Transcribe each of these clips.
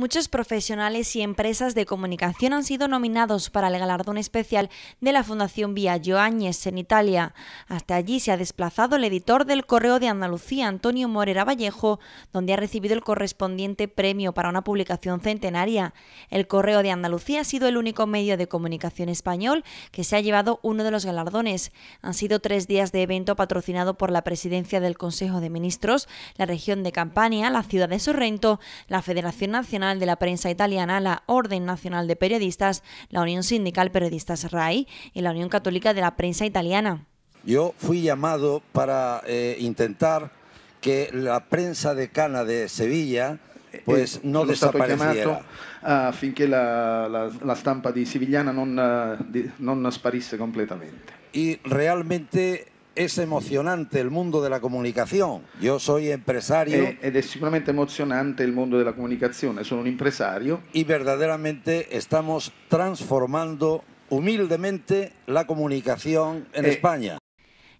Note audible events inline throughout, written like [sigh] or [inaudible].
Muchos profesionales y empresas de comunicación han sido nominados para el galardón especial de la Fundación Viaggio Áñez en Italia. Hasta allí se ha desplazado el editor del Correo de Andalucía, Antonio Morera Vallejo, donde ha recibido el correspondiente premio para una publicación centenaria. El Correo de Andalucía ha sido el único medio de comunicación español que se ha llevado uno de los galardones. Han sido tres días de evento patrocinado por la Presidencia del Consejo de Ministros, la región de Campania, la ciudad de Sorrento, la Federación Nacional de la Prensa Italiana, la Orden Nacional de Periodistas, la Unión Sindical Periodistas RAI y la Unión Católica de la Prensa Italiana. Yo fui llamado para eh, intentar que la prensa decana de Sevilla pues eh, no desapareciera. affinché la, la, la, stampa di Sivigliana non, non sparisse completamente. Y realmente es emocionante el mundo de la comunicación. Yo soy empresario. Eh, ed è sicuramente emozionante il mondo della comunicazione. Sono un impresario. Y verdaderamente estamos transformando humildemente la comunicación en eh, España.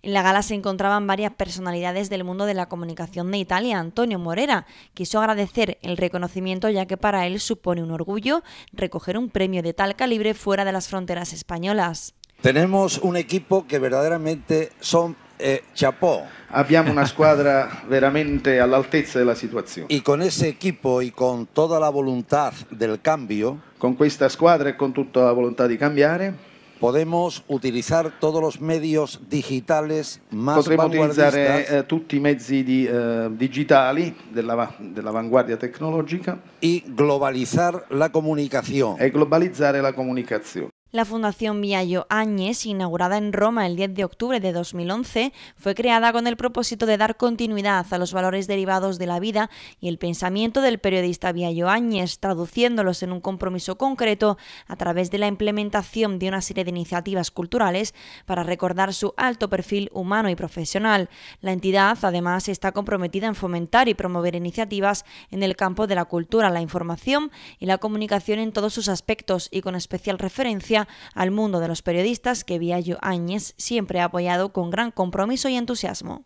En la gala se encontraban varias personalidades del mundo de la comunicación de Italia. Antonio Morera quiso agradecer el reconocimiento ya que para él supone un orgullo recoger un premio de tal calibre fuera de las fronteras españolas. Tenemos un equipo que verdaderamente son eh, chapó. Abbiamo una [laughs] squadra veramente all'altezza della situazione. Y con ese equipo y con toda la voluntad del cambio, con questa squadra e con tutta la volontà di cambiare, podemos utilizar todos los medios digitales más Potremo utilizzare eh, tutti i mezzi di, eh, digitali della, dell'avanguardia tecnologica y globalizar la comunicación. E globalizzare la comunicazione. La Fundación Viallo Áñez, inaugurada en Roma el 10 de octubre de 2011, fue creada con el propósito de dar continuidad a los valores derivados de la vida y el pensamiento del periodista Viallo Áñez, traduciéndolos en un compromiso concreto a través de la implementación de una serie de iniciativas culturales para recordar su alto perfil humano y profesional. La entidad, además, está comprometida en fomentar y promover iniciativas en el campo de la cultura, la información y la comunicación en todos sus aspectos y con especial referencia al mundo de los periodistas que Viallo Áñez siempre ha apoyado con gran compromiso y entusiasmo.